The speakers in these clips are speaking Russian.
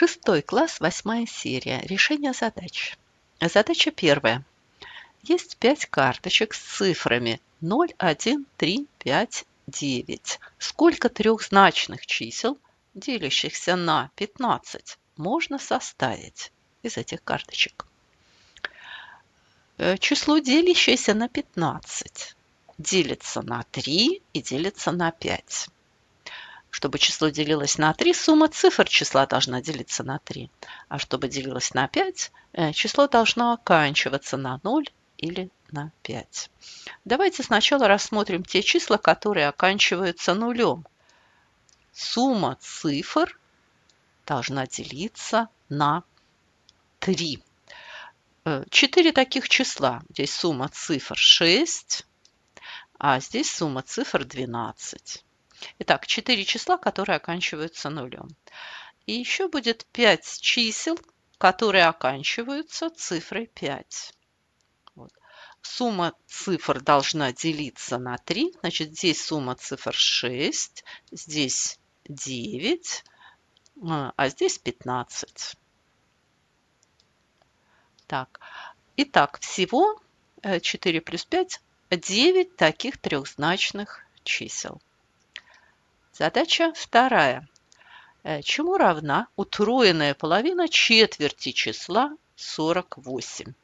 Шестой класс, восьмая серия. Решение задач. Задача первая. Есть пять карточек с цифрами 0, 1, 3, 5, 9. Сколько трехзначных чисел, делящихся на 15, можно составить из этих карточек? Э, число, делящееся на 15, делится на 3 и делится на 5. Чтобы число делилось на 3, сумма цифр числа должна делиться на 3. А чтобы делилось на 5, э, число должно оканчиваться на 0 или на 5. Давайте сначала рассмотрим те числа, которые оканчиваются нулем. Сумма цифр должна делиться на 3. 4 э, таких числа. Здесь сумма цифр 6, а здесь сумма цифр 12. Итак, 4 числа, которые оканчиваются нулем. И еще будет 5 чисел, которые оканчиваются цифрой 5. Вот. Сумма цифр должна делиться на 3. Значит, здесь сумма цифр 6, здесь 9, а, а здесь 15. Так, итак, всего 4 э, плюс 5 – 9 таких трехзначных чисел. Задача вторая. Э, чему равна утроенная половина четверти числа 48?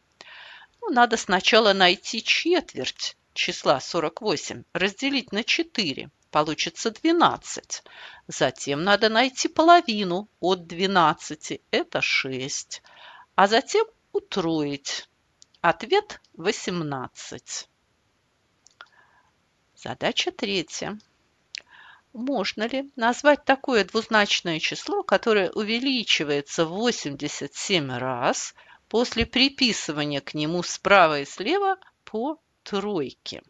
Ну, надо сначала найти четверть числа 48, разделить на 4, получится 12. Затем надо найти половину от 12, это 6. А затем утроить. Ответ 18. Задача третья. Можно ли назвать такое двузначное число, которое увеличивается в 87 раз после приписывания к нему справа и слева по тройке?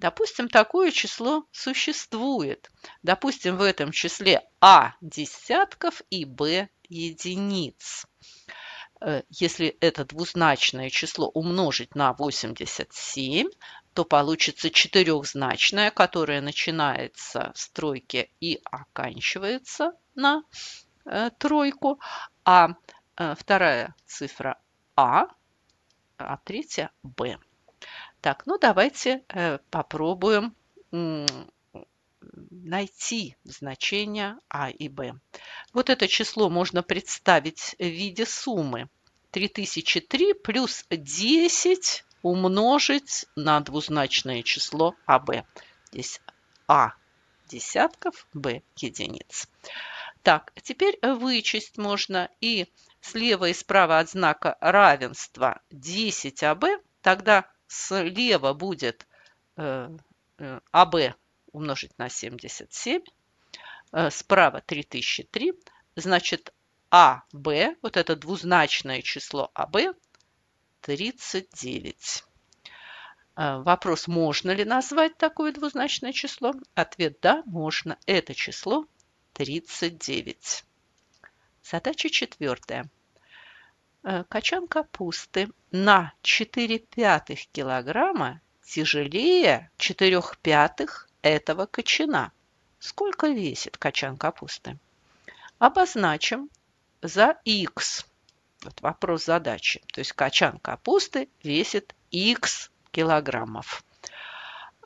Допустим, такое число существует. Допустим, в этом числе А десятков и Б единиц. Э, если это двузначное число умножить на 87, то получится четырехзначное, которое начинается с тройки и оканчивается на э, тройку, а э, вторая цифра А, а третья Б. Так, ну давайте э, попробуем найти значения А и Б. Вот это число можно представить в виде суммы. 3003 плюс 10 умножить на двузначное число АБ. Здесь А десятков, Б единиц. Так, теперь вычесть можно и слева и справа от знака равенства 10 АБ, тогда слева будет э, э, АБ умножить на 77, э, справа 3003, значит АБ, вот это двузначное число АБ, 39. А, вопрос, можно ли назвать такое двузначное число? Ответ да, можно. Это число 39. Задача четвертая. А, качан капусты на 4 пятых килограмма тяжелее 4 пятых этого качана. Сколько весит качан капусты? Обозначим за x вот вопрос задачи. То есть качан капусты весит x килограммов.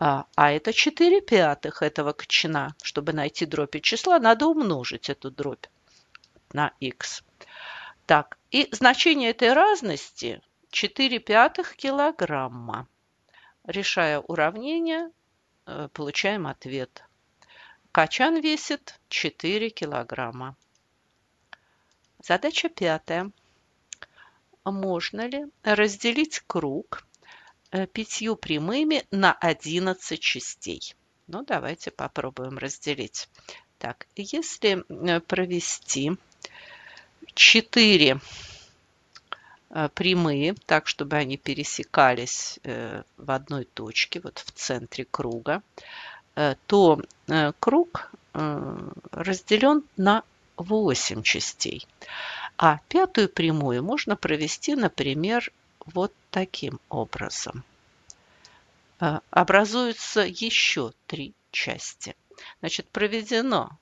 А, а это 4 пятых этого качана. Чтобы найти дробь числа, надо умножить эту дробь на x. Так, и значение этой разности 4 пятых килограмма. Решая уравнение, э, получаем ответ. Качан весит 4 килограмма. Задача пятая можно ли разделить круг э, пятью прямыми на 11 частей? Ну, давайте попробуем разделить. Так, если э, провести 4 э, прямые, так, чтобы они пересекались в одной точке, вот в центре круга, то круг разделен на 8 частей. А пятую прямую можно провести, например, вот таким образом. А, образуются еще три части. Значит, проведено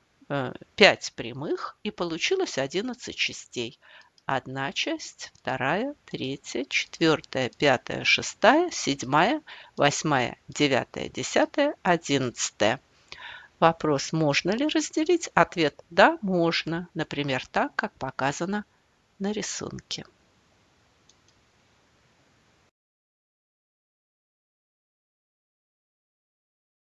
5 прямых и получилось 11 частей. Одна часть, вторая, третья, четвертая, пятая, шестая, седьмая, восьмая, девятая, десятая, одиннадцатая. Вопрос, можно ли разделить? Ответ – да, можно. Например, так, как показано на рисунке.